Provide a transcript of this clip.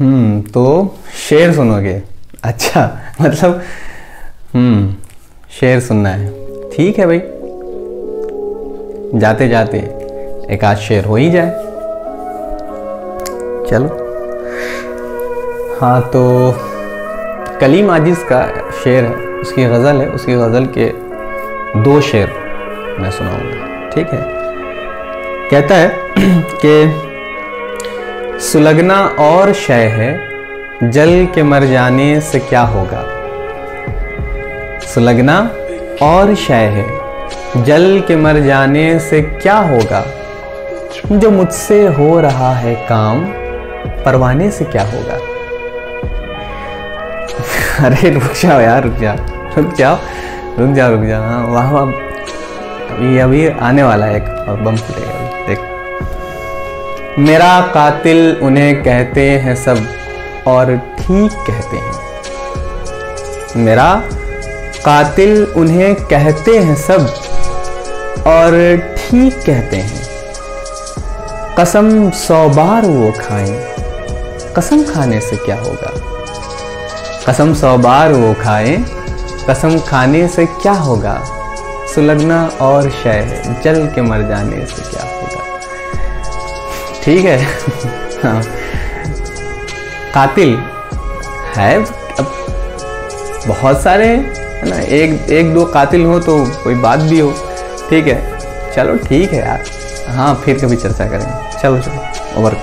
हम्म तो शेर सुनोगे। अच्छा मतलब हम्म शेर सुनना है। ठीक है भाई। जाते जाते एक आध शेर हो ही जाए। चलो। हाँ तो कलीम आजिज का शेर है, उसकी गज़ल है, उसकी गज़ल के दो शेर मैं सुनाऊँगा। ठीक है। कहता है कि सुलगना और शय है, जल के मर जाने से क्या होगा? सुलगना और शय है, जल के मर जाने से क्या होगा? जो मुझसे हो रहा है काम, परवाने से क्या होगा? अरे, रुक जाओ यार, रुक जाओ रुक जाओ रुक जाओ रुक जाओ हाँ वाह वाह। अभी अभी आने वाला है एक और बम फूटेगा, देख। मेरा कातिल उन्हें कहते हैं सब और ठीक कहते हैं। मेरा कातिल उन्हें कहते हैं सब और ठीक कहते हैं। कसम सौ बार वो खाएँ, कसम खाने से क्या होगा? कसम सौ बार वो खाएँ, कसम खाने से क्या होगा? सुलगना और शय, जल के मर जाने से क्या होगा? ठीक है। हाँ। कातिल, है? अब बहुत सारे है ना? एक एक दो कातिल हो तो कोई बात भी हो। ठीक है। चलो ठीक है यार। हाँ फिर कभी चर्चा करेंगे। चलो चलो। ओवर